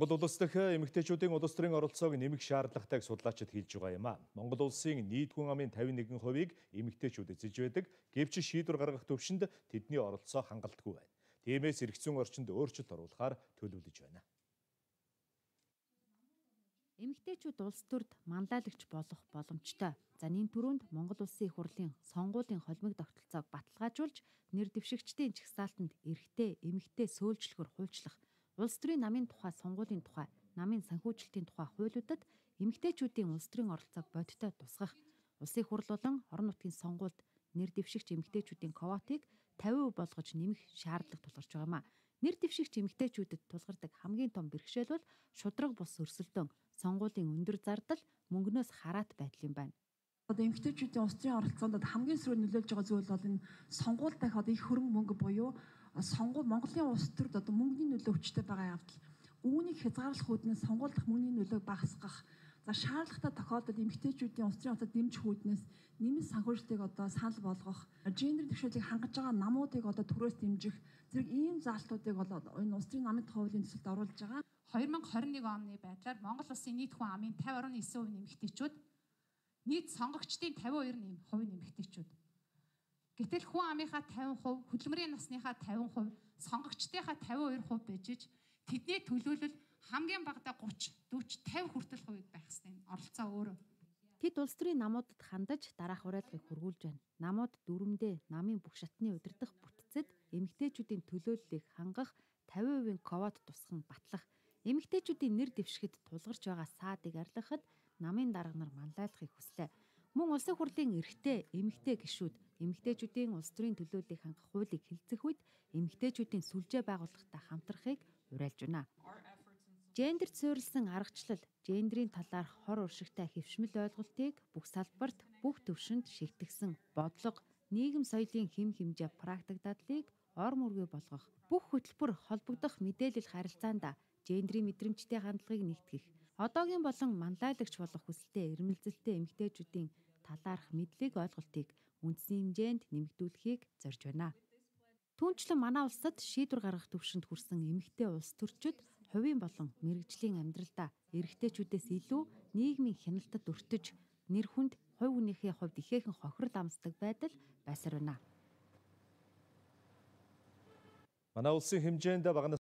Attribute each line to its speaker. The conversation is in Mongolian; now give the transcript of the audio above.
Speaker 1: Монгол улс дахь эмэгтэйчүүдийн улс төрийн оролцоог нэмэх шаардлагатайг судлаачид хэлж байгаа юм а. Монгол улсын нийт хүн амын 51%-ийг эмэгтэйчүүд эзэж байдаг. Гэвч шийдвэр гаргах төвшөнд тэдний оролцоо хангалтгүй байна. Тиймээс эргэцүүн орчинд өөрчлөлт оруулахаар төлөвлөж байна.
Speaker 2: Эмэгтэйчүүд улс төрд манлайлагч болох боломжтой. За нин түрүүнд Монгол Улсын их хурлын сонгуулийн холимог тогтолцоог баталгаажуулж нэр дэвшигчдийн чагсаалтанд эрэгтэй, эмэгтэй сөөлжлөхөр хуульчлах Улс төрийн намын тухай сонгуулийн тухай, намын санхүүжилтийн тухай хуулиудад эмэгтэйчүүдийн улс төрийн оролцоог бодиттой тусгах, улсын хурл болон орон нутгийн сонгуульд нэр дэвшигч эмэгтэйчүүдийн квотыг 50% болгож нэмэх шаардлага тулгарч байгаа юм а. Нэр дэвшигч эмэгтэйчүүдэд тулгардаг хамгийн том бэрхшээл бол шудраг бус өрсөлдөөн, сонгуулийн өндөр зардал, мөнгнөөс хараат байдал юм байна.
Speaker 3: Одоо эмэгтэйчүүдийн улс төрийн оролцоонд хамгийн сөрөг нөлөөлж байгаа зүйл бол энэ сонгуул дахь одоо их хөрөнгө мөнгө буюу сонгуул Монголын улс төрд одоо мөнгөний нөлөө хүчтэй байгаа явдал. Үүнийг хязгаарлах үүднээс сонгуул дахь мөнгөний нөлөөг багасгах. За шаардлагатай тохиолдолд эмэгтэйчүүдийн улс төрийн хотод дэмжих үүднээс нэмэлт санхүүжилтийг одоо санал болгох гендер төвшөлтийг хангаж байгаа намуудыг одоо төрөөс дэмжих зэрэг ийм заалтуудыг бол энэ улс төрийн намын хуулийн төсөлд оруулж байгаа.
Speaker 4: 2021 оны байдлаар Монгол улсын нийт хүн амын 50.9% нэмэгтэйчүүд нийт сонгогчдын 52% нэмэгтэйчүүд Гэтэл хүн амынхаа 50%, хөдөлмөрийн насныхаа 50%, сонгогчдынхаа 52% байжж тэдний төлөөлөл хамгийн багадаа 30, 40, 50 хүртэл хувийг байх хэвээр оролцоо өөрөө.
Speaker 2: Тэд улс төрийн намуудад хандаж дараах уриалгыг хургуулж байна. Намууд дүрмдээ намын бүх шатны удирдах бүтцэд эмэгтэйчүүдийн төлөөллийг хангах 50% ковод тусган батлах, эмэгтэйчүүдийн нэр дэвшгэд тулгарч байгаа саадыг арилгахад намын дарга нар манлайлахыг хүслээ. Мөн улсын хурлын эрхтэй эмэгтэй гишүүд эмэгтэйчүүдийн улс төрийн төлөөллийг хангах хуулийг хилцэх үед эмэгтэйчүүдийн сүлжээ байгуулалтаа хамтрахыг уриалж байна. Гендерт суурилсан аргачлал, гендерийн талаар хор уршигтай хэвшмэл ойлголтыг бүх салбарт, бүх төвшөнд шигтгсэн бодлого, нийгэм соёлын хэм хэмжээ практик дадлыг ор мөргөө болгох, бүх хөтөлбөр холбогдох мэдээлэл харилцаанд гендрийн мэдрэмжтэй хандлагыг нэгтгэх, одоогийн болон манлайлагч болох хүсэлтэй эрмэлзэлтэй эмэгтэйчүүдийн талаарх мэдлэг ойлголтыг үндэсний хэмжээнд нэмэгдүүлэхийг зорж байна. Түүнчлэн манай улсад шийдвэр гаргах төвшөнд хүрсэн эмэгтэй улс төрчид хувийн болон мэрэгжлийн амьдралдаа эрэгтэйчүүдээс илүү нийгмийн хяналтад өртөж нэр хүнд хувь хүнийхээ хувьд ихээхэн хохирол амсдаг байдал байсаар байна.
Speaker 1: Манай улсын хэмжээнд багнаас